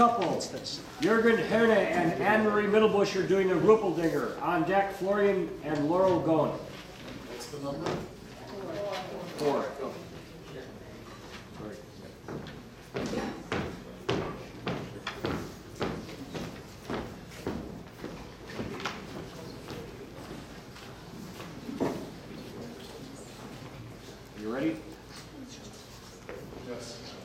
couple. Jurgen Hoehne and Anne-Marie Mittelbuscher are doing a Ruhpoldinger. On deck, Florian and Laurel Goen. What's the number? Four. You ready? Yes.